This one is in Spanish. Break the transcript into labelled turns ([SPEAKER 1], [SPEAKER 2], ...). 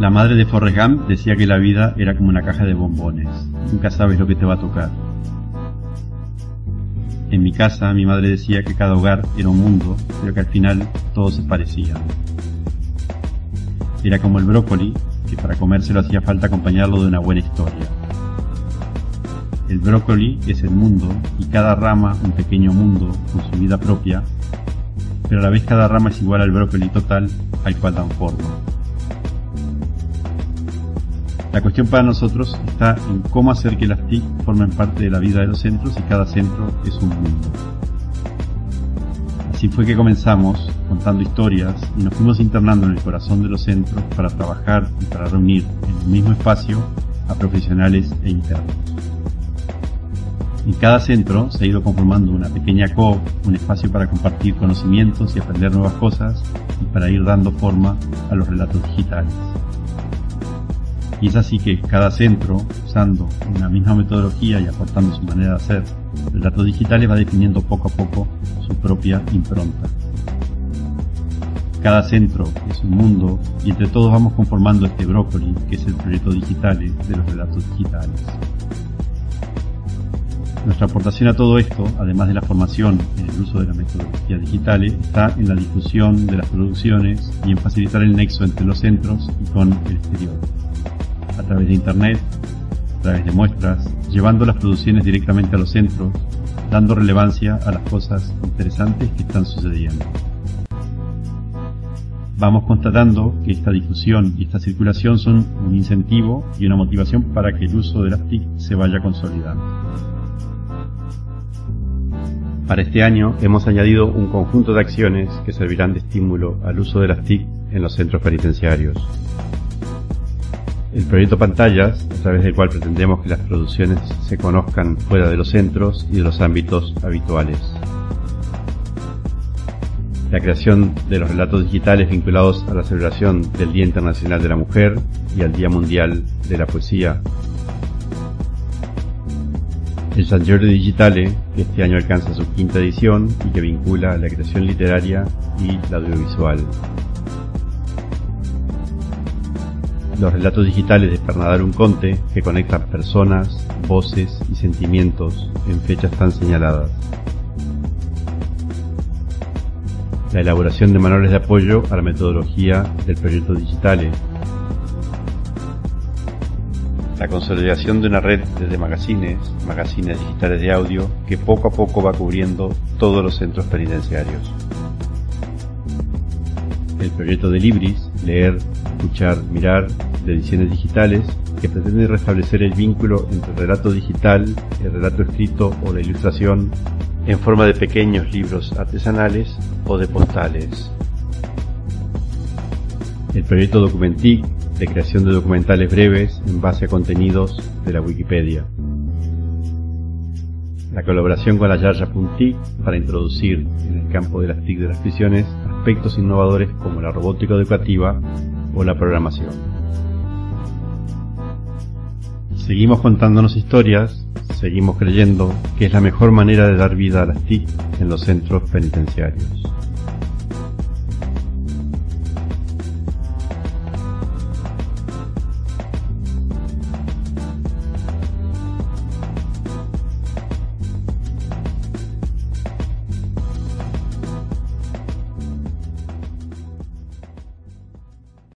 [SPEAKER 1] La madre de Forrest Gump decía que la vida era como una caja de bombones. Nunca sabes lo que te va a tocar. En mi casa mi madre decía que cada hogar era un mundo, pero que al final todos se parecían. Era como el brócoli, que para comérselo hacía falta acompañarlo de una buena historia. El brócoli es el mundo y cada rama un pequeño mundo con su vida propia, pero a la vez cada rama es igual al brócoli total al cual dan forma. La cuestión para nosotros está en cómo hacer que las TIC formen parte de la vida de los centros y cada centro es un mundo. Así fue que comenzamos contando historias y nos fuimos internando en el corazón de los centros para trabajar y para reunir en el mismo espacio a profesionales e internos. En cada centro se ha ido conformando una pequeña co, un espacio para compartir conocimientos y aprender nuevas cosas y para ir dando forma a los relatos digitales. Y es así que cada centro, usando una misma metodología y aportando su manera de hacer, relatos digitales va definiendo poco a poco su propia impronta. Cada centro es un mundo y entre todos vamos conformando este brócoli que es el proyecto digital de los relatos digitales. Nuestra aportación a todo esto, además de la formación en el uso de las metodologías digitales, está en la difusión de las producciones y en facilitar el nexo entre los centros y con el exterior a través de Internet, a través de muestras, llevando las producciones directamente a los centros, dando relevancia a las cosas interesantes que están sucediendo. Vamos constatando que esta difusión y esta circulación son un incentivo y una motivación para que el uso de las TIC se vaya consolidando. Para este año hemos añadido un conjunto de acciones que servirán de estímulo al uso de las TIC en los centros penitenciarios. El proyecto Pantallas, a través del cual pretendemos que las producciones se conozcan fuera de los centros y de los ámbitos habituales. La creación de los relatos digitales vinculados a la celebración del Día Internacional de la Mujer y al Día Mundial de la Poesía. El San Jordi Digitale, que este año alcanza su quinta edición y que vincula la creación literaria y la audiovisual. los relatos digitales de Bernadar Unconte que conectan personas, voces y sentimientos en fechas tan señaladas. La elaboración de manuales de apoyo a la metodología del proyecto Digitale. La consolidación de una red de magazines, magazines digitales de audio, que poco a poco va cubriendo todos los centros penitenciarios. El proyecto de Libris, leer, escuchar, mirar, de ediciones digitales que pretende restablecer el vínculo entre el relato digital, el relato escrito o la ilustración en forma de pequeños libros artesanales o de postales. El proyecto Documentic de creación de documentales breves en base a contenidos de la Wikipedia. La colaboración con la Yaya.tic para introducir en el campo de las TIC de las prisiones aspectos innovadores como la robótica educativa o la programación. Seguimos contándonos historias, seguimos creyendo que es la mejor manera de dar vida a las TIC en los centros penitenciarios.